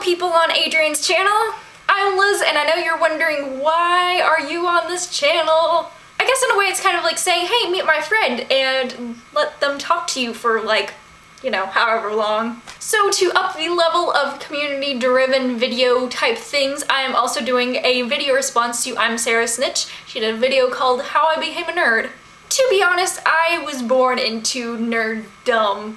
people on Adrian's channel. I'm Liz and I know you're wondering why are you on this channel? I guess in a way it's kind of like saying, hey, meet my friend and let them talk to you for like, you know, however long. So to up the level of community-driven video type things, I am also doing a video response to I'm Sarah Snitch. She did a video called How I Became a Nerd. To be honest, I was born into nerddom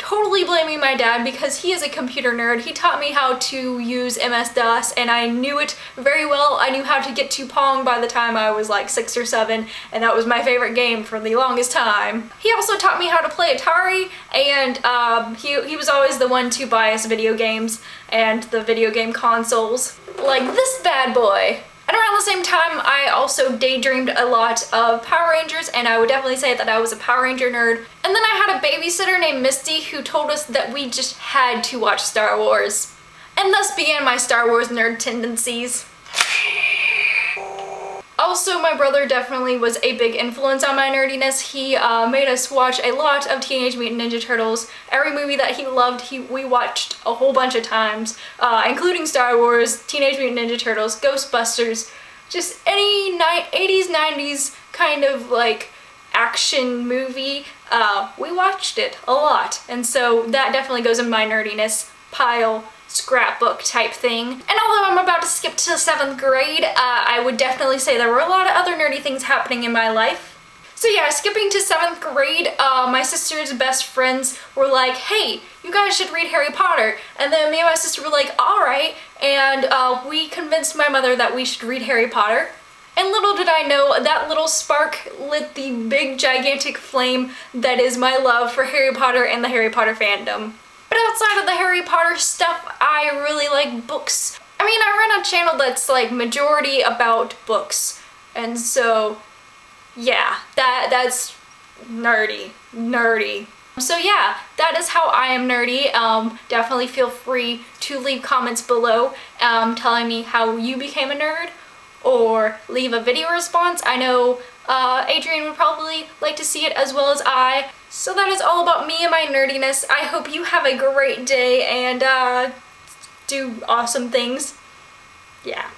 totally blaming my dad because he is a computer nerd. He taught me how to use MS-DOS and I knew it very well. I knew how to get to Pong by the time I was like six or seven and that was my favorite game for the longest time. He also taught me how to play Atari and um, he, he was always the one to buy us video games and the video game consoles. Like this bad boy. And around the same time, I also daydreamed a lot of Power Rangers, and I would definitely say that I was a Power Ranger nerd. And then I had a babysitter named Misty who told us that we just had to watch Star Wars. And thus began my Star Wars nerd tendencies. Also, my brother definitely was a big influence on my nerdiness. He uh, made us watch a lot of Teenage Mutant Ninja Turtles. Every movie that he loved, he we watched a whole bunch of times, uh, including Star Wars, Teenage Mutant Ninja Turtles, Ghostbusters, just any 80s, 90s kind of like action movie. Uh, we watched it a lot, and so that definitely goes in my nerdiness pile scrapbook type thing. And although I'm about to skip to 7th grade, uh, I would definitely say there were a lot of other nerdy things happening in my life. So yeah, skipping to 7th grade, uh, my sister's best friends were like, hey, you guys should read Harry Potter. And then me and my sister were like, alright, and uh, we convinced my mother that we should read Harry Potter. And little I know, that little spark lit the big gigantic flame that is my love for Harry Potter and the Harry Potter fandom. But outside of the Harry Potter stuff, I really like books. I mean, I run a channel that's like majority about books. And so, yeah, that that's nerdy, nerdy. So yeah, that is how I am nerdy. Um, definitely feel free to leave comments below um, telling me how you became a nerd or leave a video response. I know uh, Adrian would probably like to see it as well as I. So that is all about me and my nerdiness. I hope you have a great day and uh, do awesome things. Yeah.